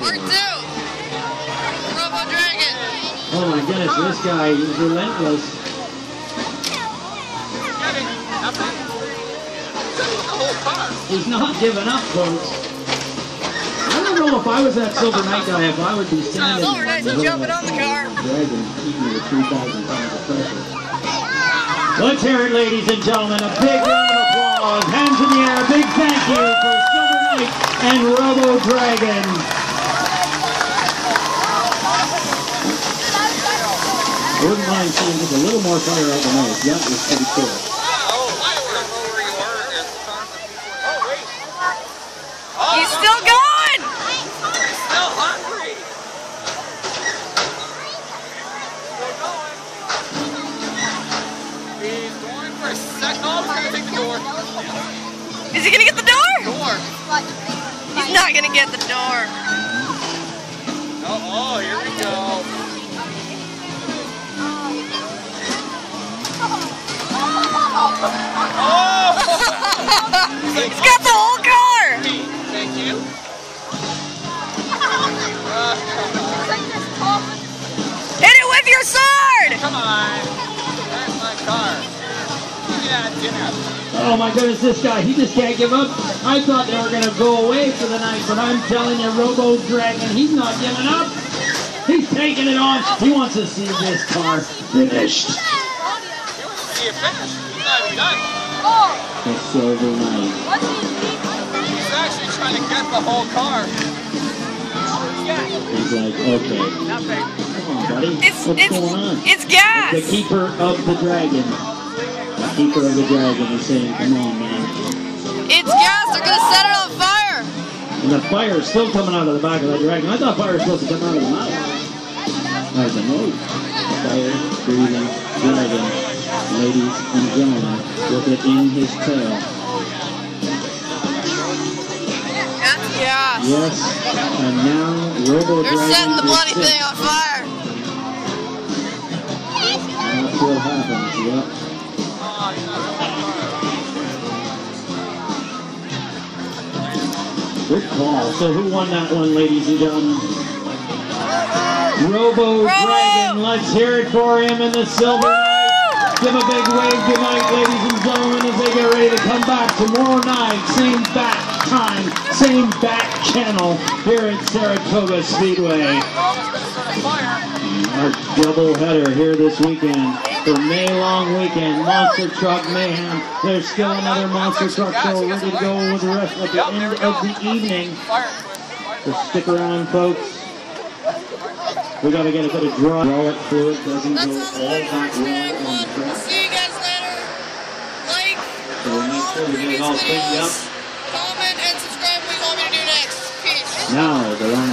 Part two. Robo Dragon. Oh my goodness, this guy is relentless. Getting nothing. The whole car. He's not giving up, folks. I don't know if I was that Silver Knight guy, if I would be standing Silver Knight's the jumping on the car. Dragon eating with 3,000 pounds of pressure. Let's hear it, ladies and gentlemen. A big round of applause. Hands in the air. A big thank you for Silver Knight and Robo Dragon. I wouldn't mind seeing just a little more fire out the nose. That was pretty cool. Oh, I don't know where you were. There's tons of people. Oh, wait. Oh, He's still going. still hungry. Still going. He's going for a second. Oh, he's gonna take the door. Is he gonna get the door? Door. He's not gonna get the door. Oh, oh, Oh! He's got the whole car. Thank you. Hit it with your sword. come on. That's my car. Yeah, dinner. Oh my goodness, this guy, he just can't give up. I thought they were going to go away for the night, but I'm telling you, Robo Dragon, he's not giving up. He's taking it on. He wants to see this car finished. You want to see it finish? He's not even. The Silver Knight. He's actually trying to get the whole car. He's like, okay, Nothing. come on, buddy. It's What's it's going on? it's gas. The keeper of the dragon. The keeper of the dragon is saying, come on, man. It's gas. They're gonna set it on fire. And the fire is still coming out of the back of the dragon. I thought fire was supposed to come out of the mouth. I said, no. Fire breathing dragon, ladies and gentlemen, with it in his tail. Gas. Yes, and now Robo They're Dragon setting the bloody thing on fire. That's what happens, yep. Good call. So who won that one, ladies and gentlemen? Robo Dragon. Let's hear it for him in the silver. Give a big wave tonight, ladies and gentlemen, as they get ready to come back tomorrow night. Same back time, same back channel here at Saratoga Speedway. Our double header here this weekend for May long weekend. Monster Truck Mayhem. There's still another Monster Truck show ready to go with the rest at the end of the evening. So stick around, folks. We got to get a bit of draw. Hydraulic fluid doesn't That's all all the way for that well on the track. see you guys later. Like So make sure we get it all cleaned up. Comment and subscribe what you want me to do next. Peace. Now they're on.